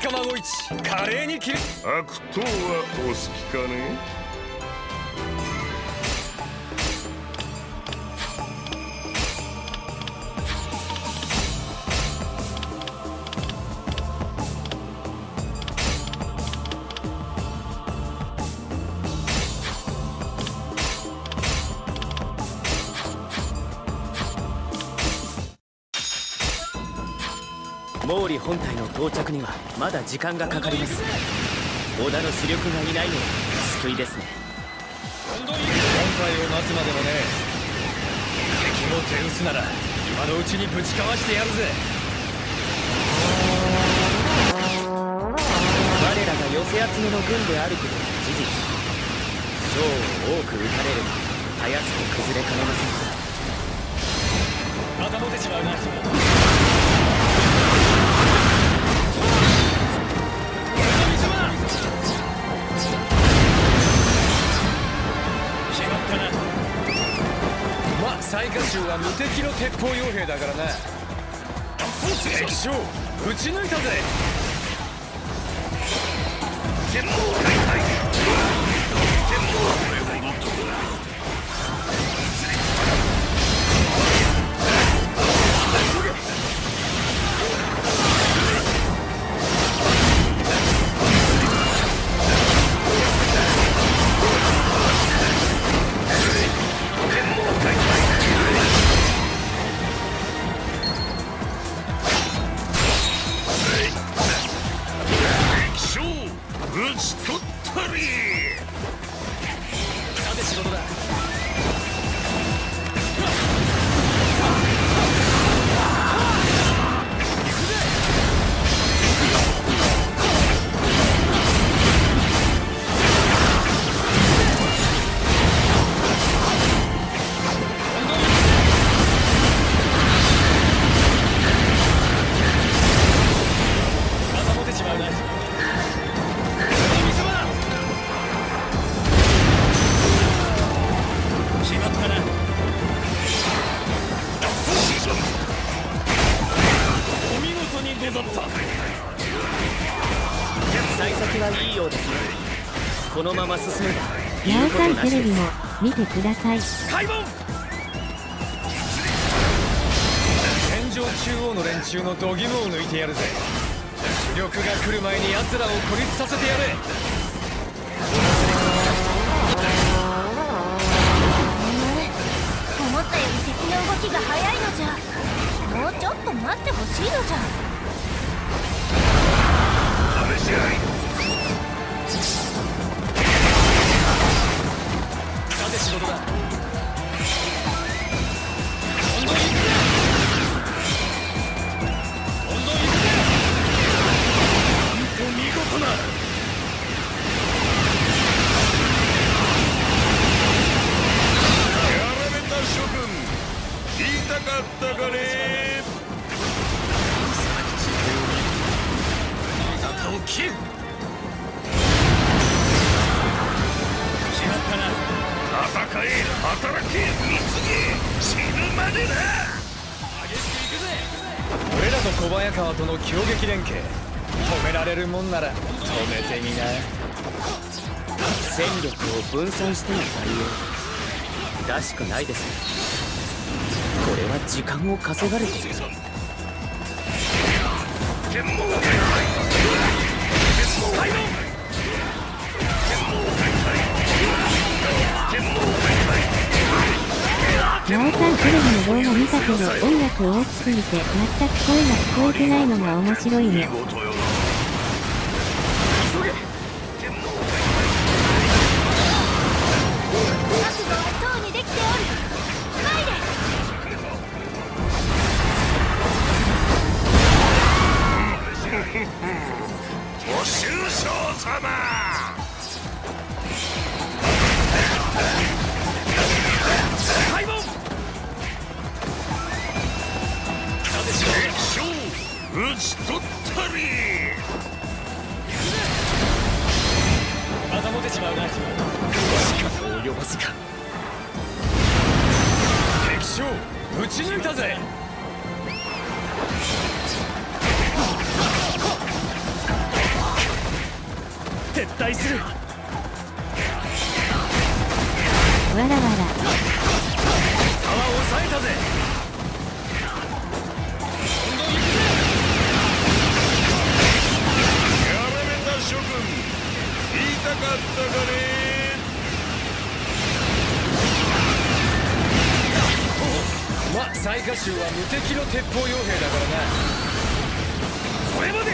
カマゴイチ華麗に切る。悪党はお好きかね？毛利本体の到着にはまだ時間がかかります。織田の主力がいないのは救いですね。本体を待つまでもね敵も手薄なら今のうちにぶちかわしてやるぜ。我らが寄せ集めの軍であることは事実。将を多く撃たれればたやすく崩れかねません。またモテちまうな雑賀衆は無敵の鉄砲傭兵だからな。敵将撃ち抜いたぜ。剣法このまま進めばなおさんテレビも見てください。開門。戦場中央の連中の度肝を抜いてやるぜ。主力が来る前に奴らを孤立させてやれ思ったより敵の動きが早いのじゃ。もうちょっと待ってほしいのじゃ。試し合い仕事だ小早川との強撃連携止められるもんなら止めてみな戦力を分散しての対応らしくないです。これは時間を稼がれている。なおさんテレビの動画見たけど音楽大きすぎて全く声が聞こえてないのが面白いね。討ち取ったり。またモテちまうな力を及ばずか。敵将撃ち抜いたぜ。退する。わらわら。弾を抑えたぜま最下衆は無敵の鉄砲傭兵だからな。それまで。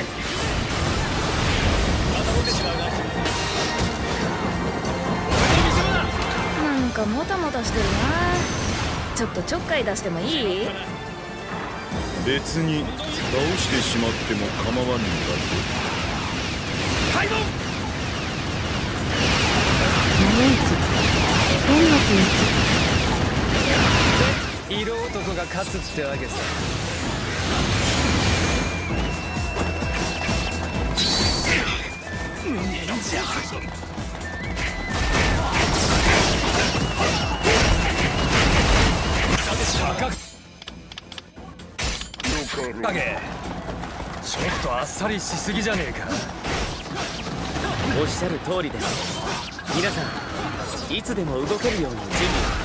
また持ってしまうな俺の見せ場だなんかもたもたしてるな。ちょっとちょっかい出してもいい？別に倒してしまっても構わぬんだぞ開門山内天国一色男が勝つってわけさ。影ちょっとあっさりしすぎじゃねえかおっしゃる通りです皆さんいつでも動けるように準備天に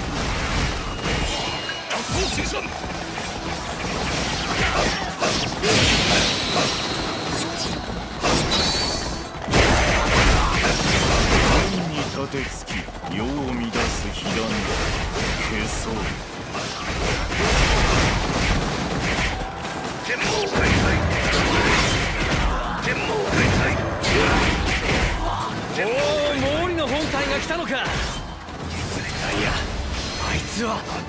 立てつき世を乱す被弾だ消そうおお毛利の本体が来たのか。いやつは。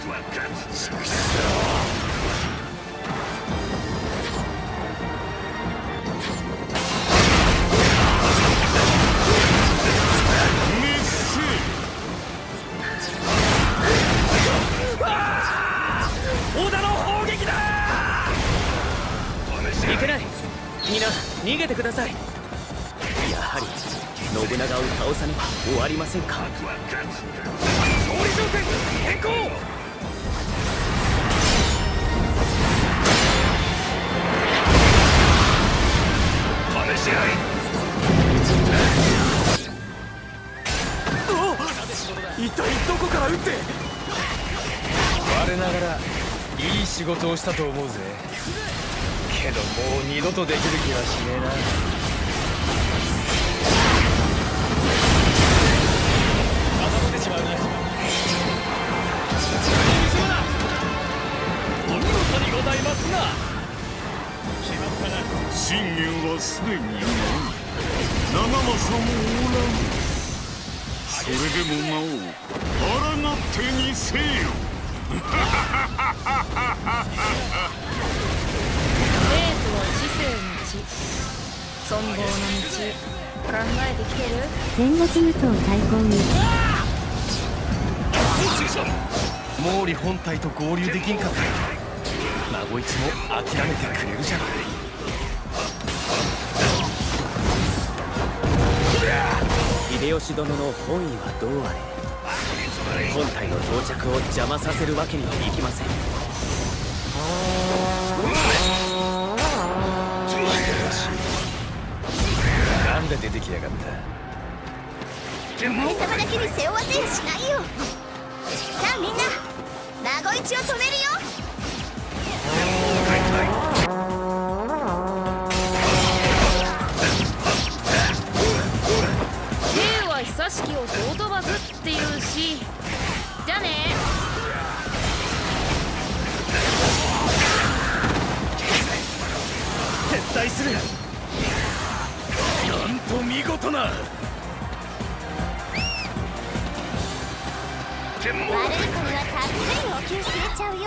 逃げてください。信長を倒さねば終わりませんか？勝利条件変更。試し合い。一体どこから撃って？我ながらいい仕事をしたと思うぜ。けどもう二度とできる気はしねえな信玄はすでにいない長政もおらん。それでもなお抗ってみせよ。レートは知性の知存亡の道考えてきてる戦国無双最高に毛利本体と合流できんかった。ら孫一も諦めてくれるじゃない秀吉殿の本意はどうあれ本体の到着を邪魔させるわけにはいきません。なんで出てきやがった？お前様だけに背負わせやしないよ。さあみんな孫一を止めるよ久しきを尊ばずっていうし。じゃあね。撤退する。なんと見事な。悪い子にはたっぷりお給据えちゃうよ。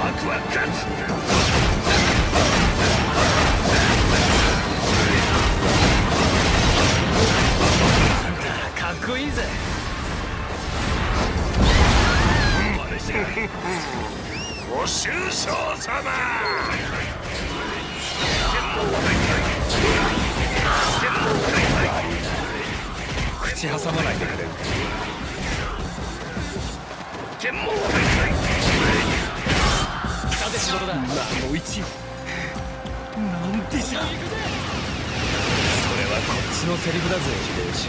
悪は勝つご愁傷様。口挟まないでくれるか天網さて仕事だ孫一よなんでじゃそれはこっちのセリフだぜ秀吉。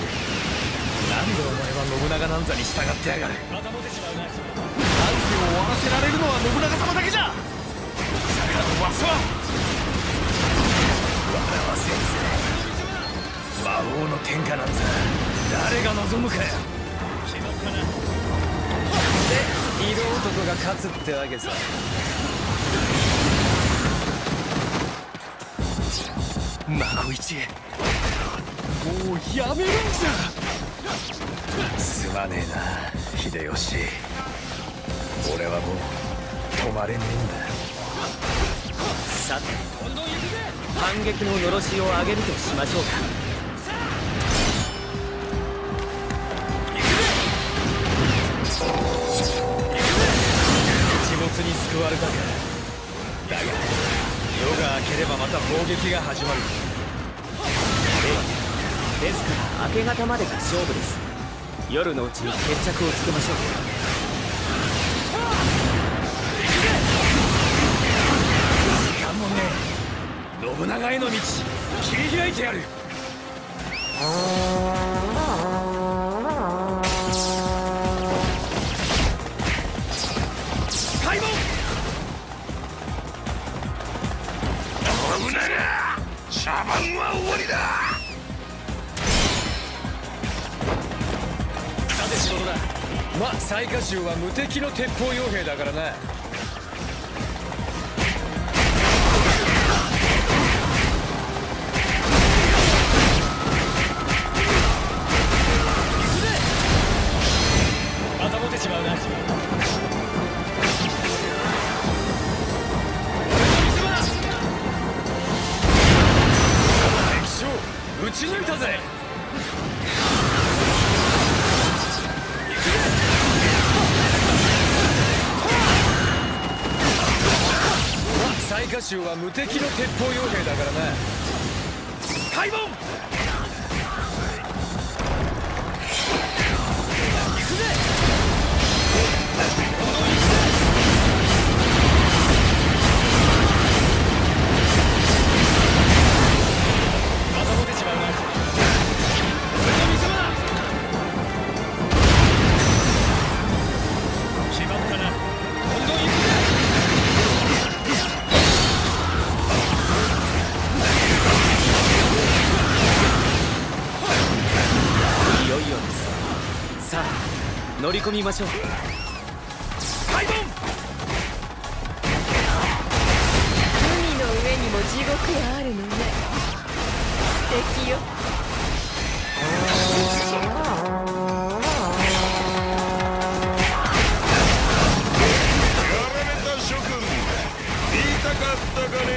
なんでお前は信長なんざに従ってやがる。乱世を終わらせられるのは信長様だけじゃ。だからわしは。笑わせんぜ。魔王の天下なんざ。誰が望むかよで色男が勝つってわけさ。孫一もうやめるんじゃすまねえな秀吉。俺はもう止まれねえんだ。さて反撃ののろしを上げるとしましょうか。に救われた。かだが夜が明ければまた砲撃が始まるですから明け方までが勝負です。夜のうちに決着をつけましょ時間もねえ。信長への道切り開いてやる。最下衆は無敵の鉄砲傭兵だからな。鉄砲傭兵だからな開門行くぜ！乗り込みましょう。開門海の上にも地獄があるのね。素敵よ。やられた諸君。言いたかったかね？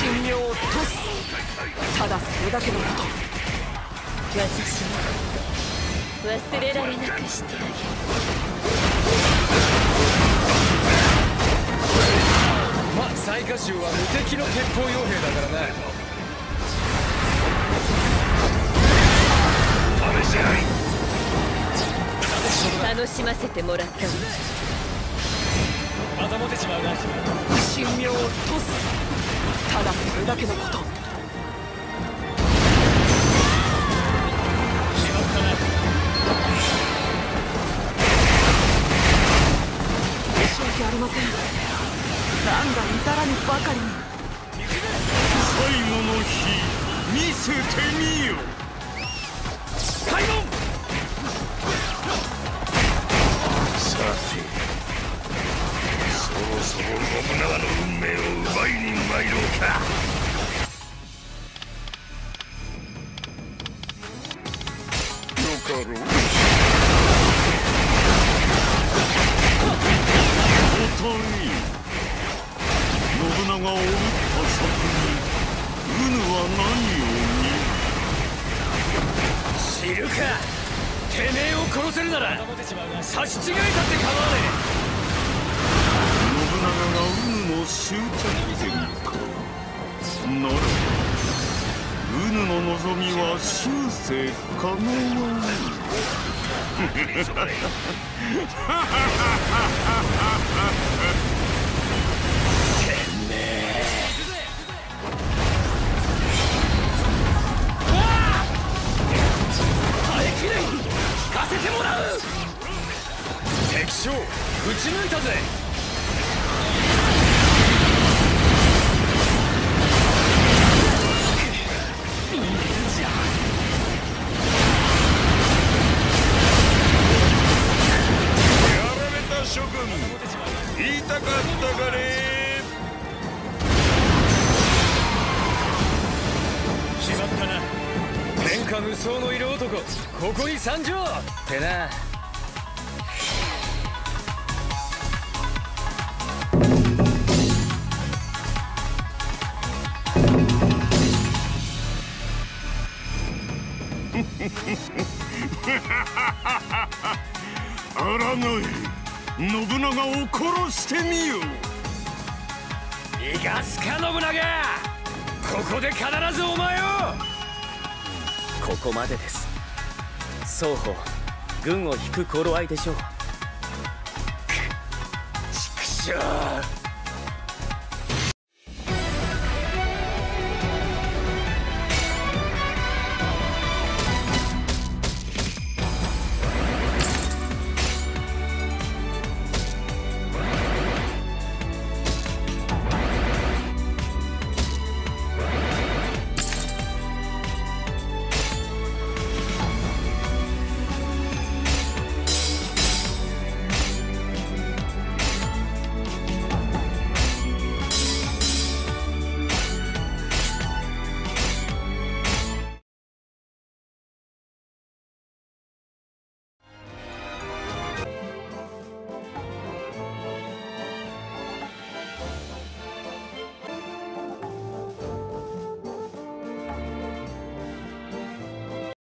神妙をトスただそれだけのこと。私も忘れられなくしてあげるま雑賀衆は無敵の鉄砲傭兵だからな試し合い楽しませてもらったわまた持てちまうな神妙をトスただそれだけのこと。んだ至らぬばかりに。最後の日見せてみよ。開門。さてそろそろ信長の運命を奪いに参ろうか。Ha ha ha! 天下無双の色男ここに参上。ってな。あらがえ信長を殺してみよ逃がすか信長。ここで必ずお前をここまでです。双方軍を引く頃合いでしょう。畜生。